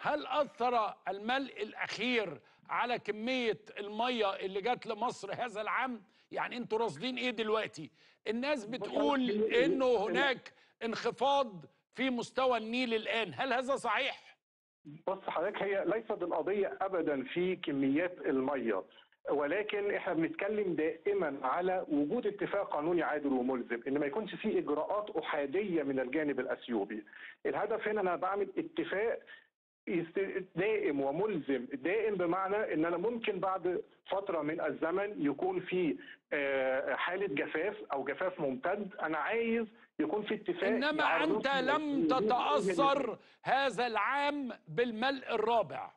هل أثر الملء الأخير على كمية المية اللي جت لمصر هذا العام؟ يعني أنتوا راصدين إيه دلوقتي؟ الناس بتقول إنه هناك انخفاض في مستوى النيل الآن. هل هذا صحيح؟ بص حضرتك هي ليست القضية ابدا في كميات المية ولكن إحنا بنتكلم دائما على وجود اتفاق قانوني عادل وملزم إن ما يكونش في إجراءات أحادية من الجانب الأثيوبي. الهدف هنا أنا بعمل اتفاق دائم وملزم. دائم بمعنى إن أنا ممكن بعد فترة من الزمن يكون في حالة جفاف أو جفاف ممتد. أنا عايز يكون في اتفاق إنما أنت لم تتأثر هذا العام بالملء الرابع.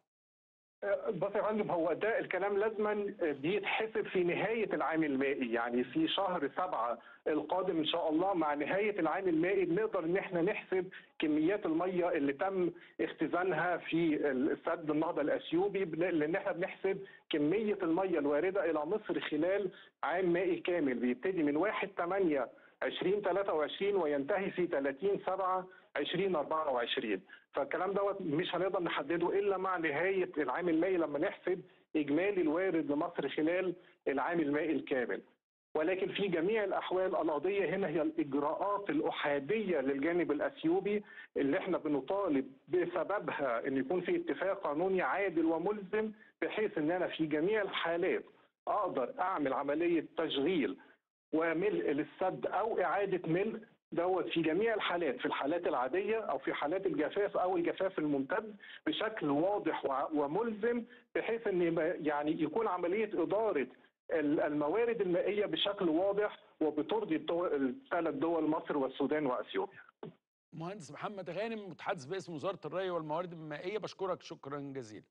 بص يا فندم هو ده الكلام لازما بيتحسب في نهاية العام المائي. يعني في شهر سبعة القادم إن شاء الله مع نهاية العام المائي بنقدر إن إحنا نحسب كميات المية اللي تم اختزانها في السد النهضة الأثيوبي. لأن إحنا بنحسب كمية المية الواردة إلى مصر خلال عام مائي كامل. بيبتدي من 1 8 2023 وينتهي في 30 7 2024 فالكلام دوت مش هنقدر نحدده إلا مع نهاية العام المائي لما نحسب إجمالي الوارد لمصر خلال العام المائي الكامل. ولكن في جميع الأحوال القضية هنا هي الإجراءات الأحادية للجانب الأثيوبي اللي إحنا بنطالب بسببها إن يكون في اتفاق قانوني عادل وملزم بحيث إن أنا في جميع الحالات أقدر أعمل عملية تشغيل وملء للسد أو إعادة ملء دوت في جميع الحالات في الحالات العادية أو في حالات الجفاف أو الجفاف الممتد بشكل واضح وملزم بحيث إن يعني يكون عملية إدارة الموارد المائية بشكل واضح وبترضي الثلاث دول مصر والسودان وأثيوبيا. مهندس محمد غانم متحدث باسم وزارة الري والموارد المائية بشكرك شكرا جزيلا.